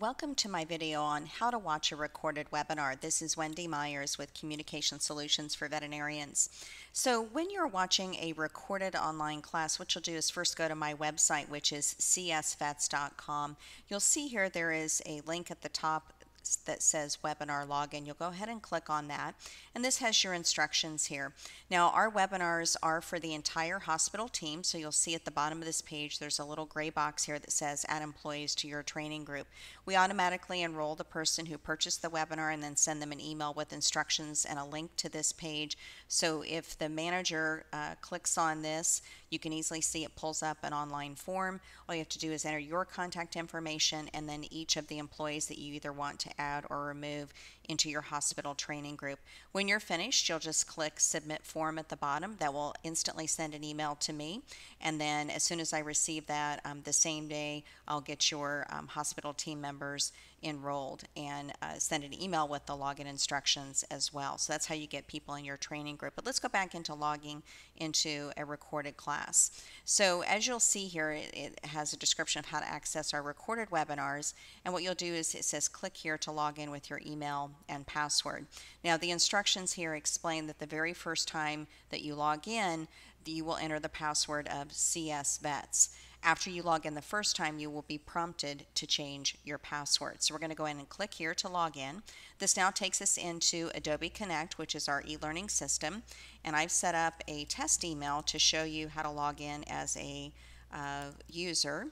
Welcome to my video on how to watch a recorded webinar. This is Wendy Myers with Communication Solutions for Veterinarians. So when you're watching a recorded online class, what you'll do is first go to my website, which is csvets.com. You'll see here there is a link at the top that says webinar login. You'll go ahead and click on that. And this has your instructions here. Now, our webinars are for the entire hospital team. So you'll see at the bottom of this page, there's a little gray box here that says add employees to your training group. We automatically enroll the person who purchased the webinar and then send them an email with instructions and a link to this page. So if the manager uh, clicks on this, you can easily see it pulls up an online form. All you have to do is enter your contact information and then each of the employees that you either want to add or remove into your hospital training group. When you're finished, you'll just click submit form at the bottom. That will instantly send an email to me. And then as soon as I receive that, um, the same day, I'll get your um, hospital team members enrolled and uh, send an email with the login instructions as well. So that's how you get people in your training group. But let's go back into logging into a recorded class. So as you'll see here, it, it has a description of how to access our recorded webinars. And what you'll do is it says click here to log in with your email and password. Now the instructions here explain that the very first time that you log in, you will enter the password of CS Vets. After you log in the first time, you will be prompted to change your password. So we're going to go in and click here to log in. This now takes us into Adobe Connect, which is our e-learning system. And I've set up a test email to show you how to log in as a uh, user.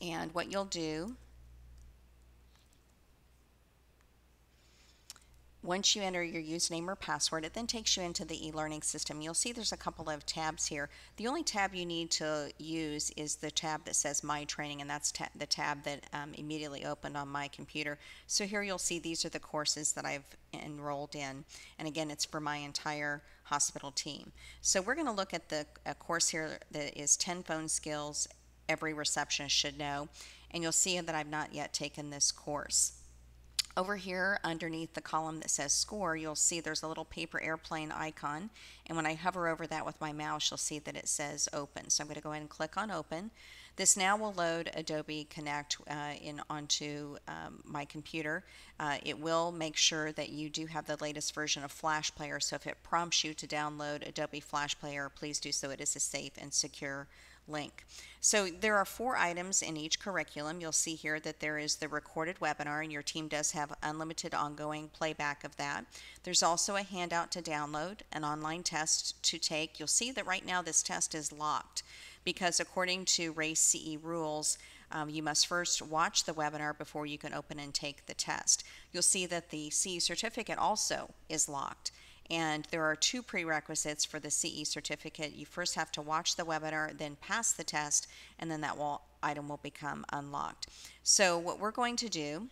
And what you'll do Once you enter your username or password, it then takes you into the e-learning system. You'll see there's a couple of tabs here. The only tab you need to use is the tab that says My Training, and that's ta the tab that um, immediately opened on my computer. So here you'll see these are the courses that I've enrolled in. And again, it's for my entire hospital team. So we're going to look at the course here that is 10 phone skills every receptionist should know. And you'll see that I've not yet taken this course. Over here underneath the column that says score, you'll see there's a little paper airplane icon. And when I hover over that with my mouse, you'll see that it says open. So I'm going to go ahead and click on open. This now will load Adobe Connect uh, in onto um, my computer. Uh, it will make sure that you do have the latest version of Flash Player. So if it prompts you to download Adobe Flash Player, please do so. It is a safe and secure link. So there are four items in each curriculum. You'll see here that there is the recorded webinar and your team does have unlimited ongoing playback of that. There's also a handout to download, an online test to take. You'll see that right now this test is locked because according to RACE CE rules, um, you must first watch the webinar before you can open and take the test. You'll see that the CE certificate also is locked. And there are two prerequisites for the CE certificate. You first have to watch the webinar, then pass the test, and then that will, item will become unlocked. So what we're going to do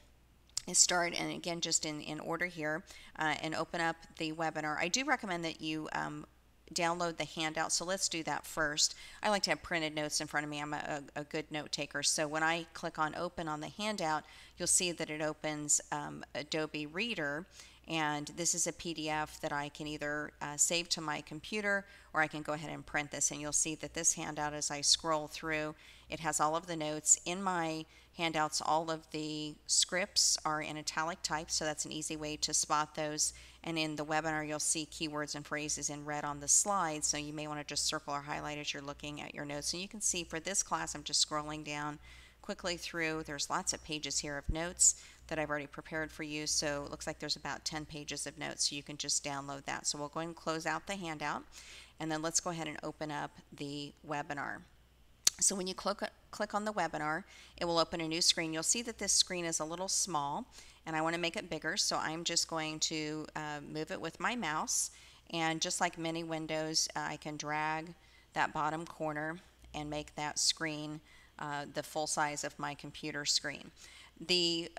is start, and again, just in, in order here, uh, and open up the webinar. I do recommend that you um, download the handout. So let's do that first. I like to have printed notes in front of me. I'm a, a good note taker. So when I click on open on the handout, you'll see that it opens um, Adobe Reader and this is a PDF that I can either uh, save to my computer or I can go ahead and print this. And you'll see that this handout, as I scroll through, it has all of the notes. In my handouts, all of the scripts are in italic type, so that's an easy way to spot those. And in the webinar, you'll see keywords and phrases in red on the slide, so you may want to just circle or highlight as you're looking at your notes. And you can see for this class, I'm just scrolling down quickly through. There's lots of pages here of notes that I've already prepared for you. So it looks like there's about 10 pages of notes. So you can just download that. So we'll go ahead and close out the handout. And then let's go ahead and open up the webinar. So when you click, click on the webinar, it will open a new screen. You'll see that this screen is a little small and I want to make it bigger. So I'm just going to uh, move it with my mouse. And just like many windows, uh, I can drag that bottom corner and make that screen uh, the full size of my computer screen. The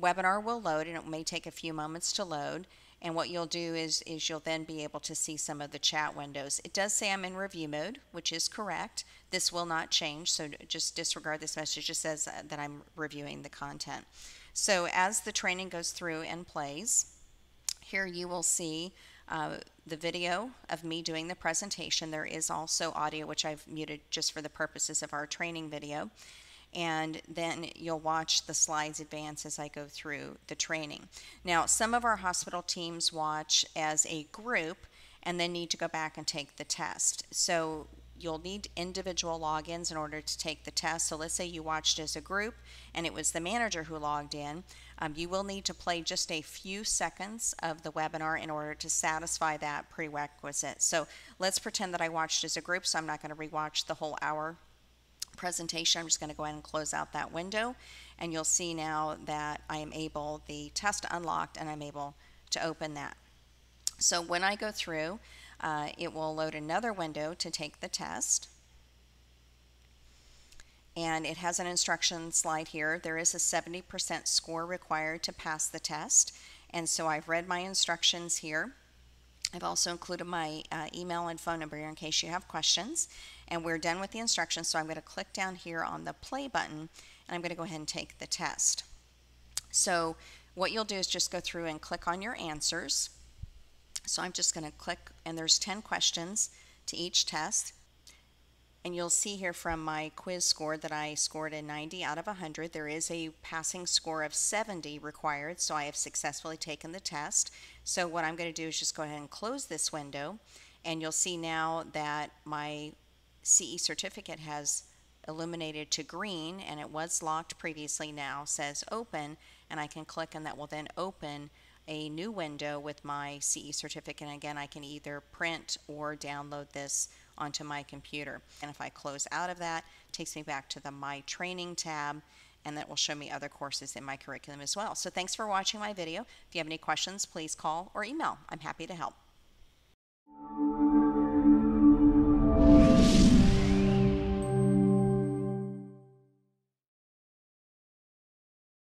webinar will load and it may take a few moments to load and what you'll do is, is you'll then be able to see some of the chat windows. It does say I'm in review mode, which is correct. This will not change, so just disregard this message. It just says uh, that I'm reviewing the content. So as the training goes through and plays, here you will see uh, the video of me doing the presentation. There is also audio, which I've muted just for the purposes of our training video. And then you'll watch the slides advance as I go through the training. Now, some of our hospital teams watch as a group and then need to go back and take the test. So you'll need individual logins in order to take the test. So let's say you watched as a group and it was the manager who logged in. Um, you will need to play just a few seconds of the webinar in order to satisfy that prerequisite. So let's pretend that I watched as a group, so I'm not going to rewatch the whole hour presentation. I'm just going to go ahead and close out that window and you'll see now that I am able, the test unlocked and I'm able to open that. So when I go through, uh, it will load another window to take the test. And it has an instruction slide here. There is a 70% score required to pass the test. And so I've read my instructions here. I've also included my uh, email and phone number here in case you have questions. And we're done with the instructions, so I'm going to click down here on the play button, and I'm going to go ahead and take the test. So what you'll do is just go through and click on your answers. So I'm just going to click, and there's 10 questions to each test. And you'll see here from my quiz score that I scored a 90 out of 100. There is a passing score of 70 required, so I have successfully taken the test. So what I'm going to do is just go ahead and close this window, and you'll see now that my CE certificate has illuminated to green, and it was locked previously now, says open, and I can click and that will then open a new window with my CE certificate. And again, I can either print or download this onto my computer. And if I close out of that, it takes me back to the My Training tab and that will show me other courses in my curriculum as well. So thanks for watching my video. If you have any questions, please call or email. I'm happy to help.